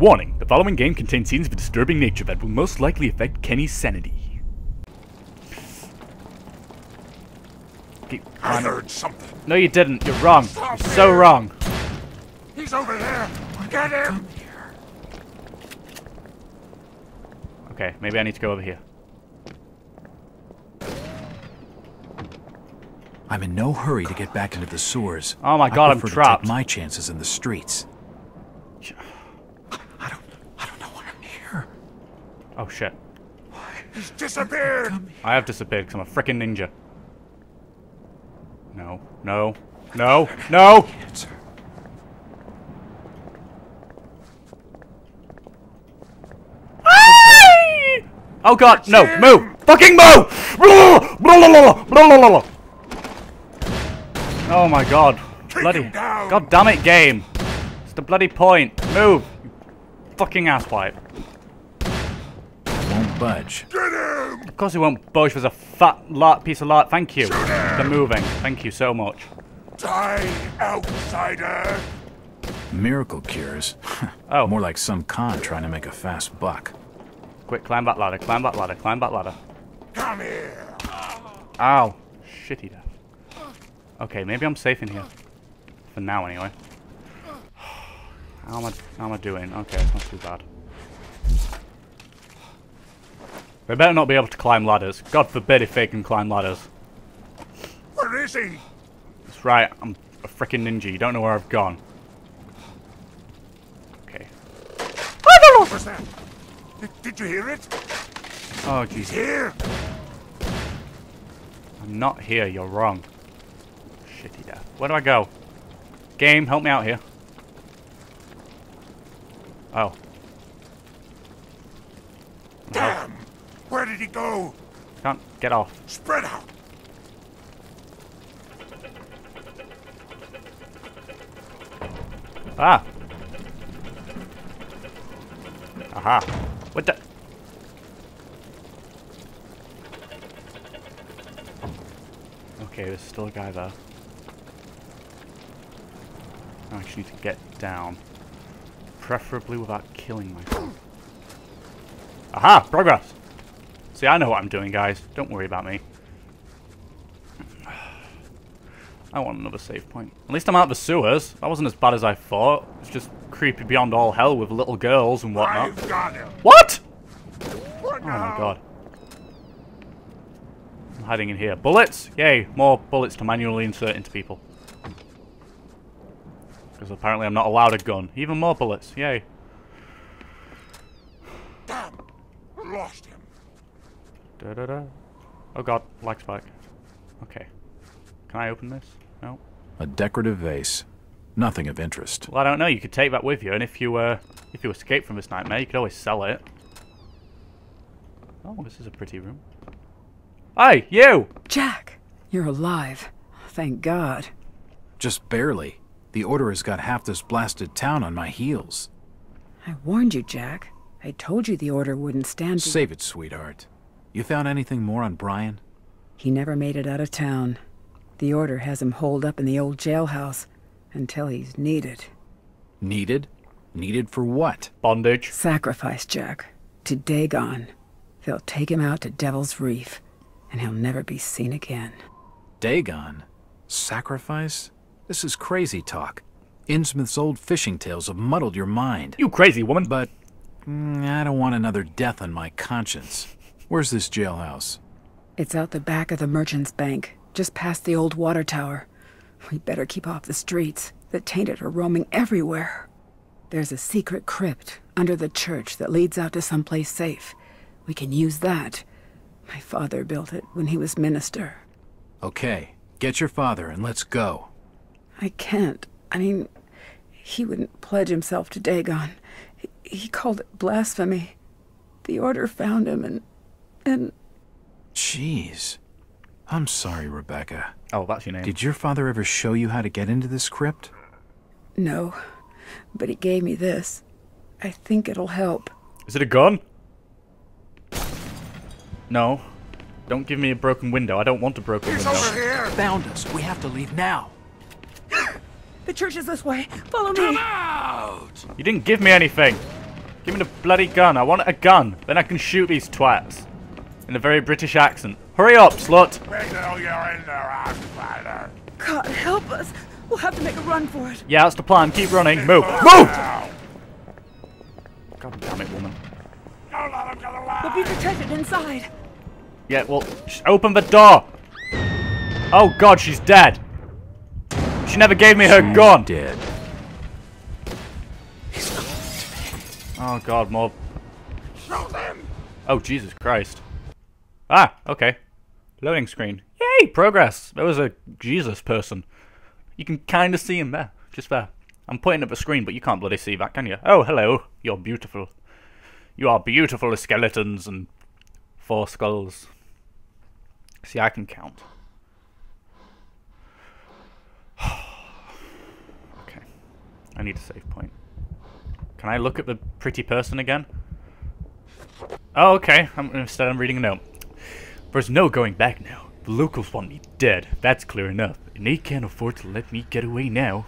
Warning, the following game contains scenes of a disturbing nature that will most likely affect Kenny's sanity. Keep I climbing. heard something. No, you didn't. You're wrong. Stop You're so it. wrong. He's over there. Get him. Okay, maybe I need to go over here. I'm in no hurry to get back into the sewers. Oh my I God, I'm prefer to trapped. Take my chances in the streets. I don't. I don't know why I'm here. Oh shit. He's disappeared. I have disappeared because I'm a freaking ninja. No, no, no, no! Answer. Oh god, no, move! Fucking move! Oh my god. Bloody. God damn it, game. It's the bloody point. Move. You fucking asswipe. Won't budge. Get him. Of course he won't budge with a fat lot piece of lot. Thank you. For moving. Thank you so much. Die, outsider. Miracle cures. Oh. More like some con trying to make a fast buck. Quick, climb that ladder, climb that ladder, climb that ladder. Come here. Ow. Shitty death. Okay, maybe I'm safe in here. For now, anyway. How am I, how am I doing? Okay, it's not too bad. They better not be able to climb ladders. God forbid if they can climb ladders. Where is he? That's right, I'm a freaking ninja. You don't know where I've gone. Okay. What's that? Did, did you hear it? Oh, He's here. I'm not here. You're wrong. Shitty death. Where do I go? Game, help me out here. Oh. Damn. Where did he go? Can't get off. Spread out. Ah. Aha. What the? Okay, there's still a guy there. I actually need to get down. Preferably without killing myself. Aha! Progress! See, I know what I'm doing, guys. Don't worry about me. I want another save point. At least I'm out of the sewers. That wasn't as bad as I thought. It's just creepy beyond all hell with little girls and whatnot. I've got him. What? What Oh my god. I'm hiding in here. Bullets? Yay, more bullets to manually insert into people. Because apparently I'm not allowed a gun. Even more bullets. Yay. Damn. Lost. Da da da. Oh god, lag spike. Okay. Can I open this? No. A decorative vase. Nothing of interest. Well, I don't know. You could take that with you, and if you uh, if you escape from this nightmare, you could always sell it. Oh, this is a pretty room. Hey, you! Jack, you're alive. Thank God. Just barely. The Order has got half this blasted town on my heels. I warned you, Jack. I told you the order wouldn't stand. Save it, sweetheart. You found anything more on Brian? He never made it out of town. The order has him holed up in the old jailhouse until he's needed. Needed? Needed for what? Bondage. Sacrifice, Jack, to Dagon. They'll take him out to Devil's Reef, and he'll never be seen again. Dagon? Sacrifice? This is crazy talk. Innsmouth's old fishing tales have muddled your mind. You crazy woman. But mm, I don't want another death on my conscience. Where's this jailhouse? It's out the back of the Merchant's Bank, just past the old water tower. We better keep off the streets. The tainted are roaming everywhere. There's a secret crypt under the church that leads out to someplace safe. We can use that. My father built it when he was minister. Okay, get your father and let's go. I can't. I mean, he wouldn't pledge himself to Dagon. He, he called it blasphemy. The order found him and. And. Jeez. I'm sorry, Rebecca. Oh, that's your name. Did your father ever show you how to get into this crypt? No. But he gave me this. I think it'll help. Is it a gun? No. Don't give me a broken window. I don't want a broken He's window. over here. Found us. We have to leave now. The church is this way. Follow me. Come Out. You didn't give me anything. Give me the bloody gun. I want a gun. Then I can shoot these twats. In a very British accent. Hurry up, slut. Wait till you're in there, Oxfighter. God help us. We'll have to make a run for it. Yeah, that's the plan. Keep running. Move. Move! God damn it, woman. Don't let him get away. We'll be protected inside. Yeah, well, sh- open the door. Oh god, she's dead. She never gave me her gun. Dead. Oh god, more. Shoot him. Oh Jesus Christ. Ah, okay. Loading screen. Yay, progress. There was a Jesus person. You can kind of see him there, just there. I'm pointing at the screen, but you can't bloody see that, can you? Oh, hello. You're beautiful. You are beautiful as skeletons and four skulls. See, I can count. okay. I need a save point. Can I look at the pretty person again? Oh, okay. I'm, instead, I'm reading a note. There's no going back now. The locals want me dead. That's clear enough. And they can't afford to let me get away now.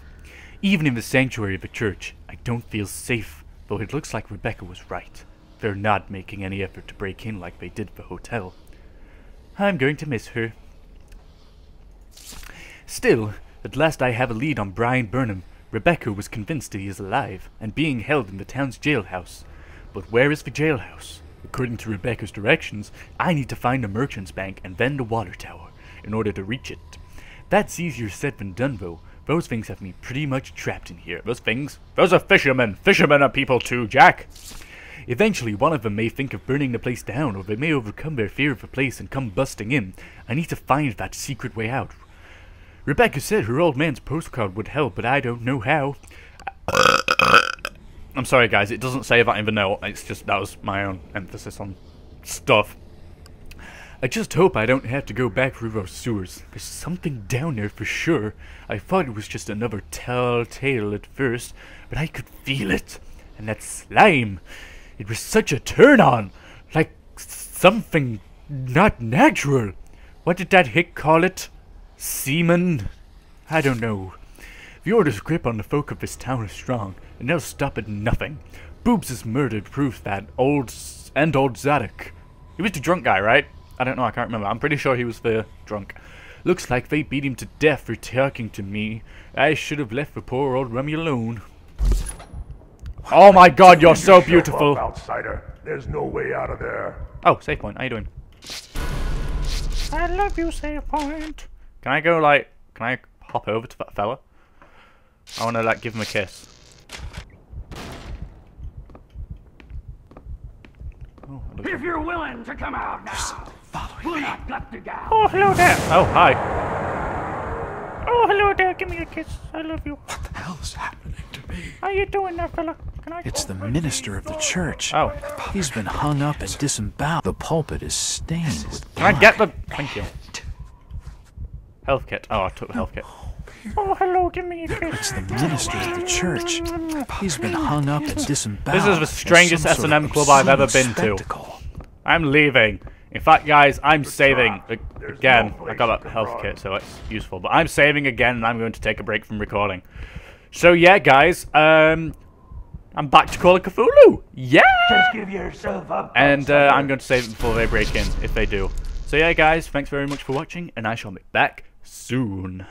Even in the sanctuary of the church, I don't feel safe. Though it looks like Rebecca was right. They're not making any effort to break in like they did the hotel. I'm going to miss her. Still, at last I have a lead on Brian Burnham. Rebecca was convinced that he is alive and being held in the town's jailhouse. But where is the jailhouse? According to Rebecca's directions, I need to find a merchant's bank and then the water tower in order to reach it. That's easier said than done, though. Those things have me pretty much trapped in here. Those things? Those are fishermen. Fishermen are people too, Jack. Eventually, one of them may think of burning the place down, or they may overcome their fear of the place and come busting in. I need to find that secret way out. Rebecca said her old man's postcard would help, but I don't know how. I'm sorry, guys. It doesn't say that in the note. It's just that was my own emphasis on stuff. I just hope I don't have to go back through those sewers. There's something down there for sure. I thought it was just another tall tale at first, but I could feel it. And that slime. It was such a turn on. Like something not natural. What did that hick call it? Semen? I don't know. The Order's grip on the folk of this town is strong, and they'll stop at nothing. Boobs' murder proves that. Old S- and old Zadok. He was the drunk guy, right? I don't know, I can't remember. I'm pretty sure he was the drunk. Looks like they beat him to death for talking to me. I should have left the poor old Rummy alone. Oh my god, you're so Shut beautiful! up, outsider. There's no way out of there. Oh, save point. How you doing? I love you, save point. Can I go like? Can I hop over to that fella? I want to like give him a kiss. Oh, If you're willing to come out now, we'll not gut the gal. oh, hello there. Oh, hi. Oh, hello there. Give me a kiss. I love you. What the hell is happening to me? How you doing there, fella? Can I? It's the minister of the church. Oh, He's been hung up and disemboweled. The pulpit is stained with can I get the? Thank you. Health kit. Oh, I took the health kit. Oh, hello. Give me a kiss. It's the minister of the church. He's been hung up and disemboweled. This is the strangest S&M of club I've ever obscene been to. I'm leaving. In fact, guys, I'm saving There's again. no I got place that health can kit, so it's useful. But I'm saving again, and I'm going to take a break from recording. So yeah, guys, um, I'm back to Call of Cthulhu. Yeah. Just give yourself up. And uh. I'm going to save it before they break in, if they do. So yeah, guys, thanks very much for watching, and I shall be back soon.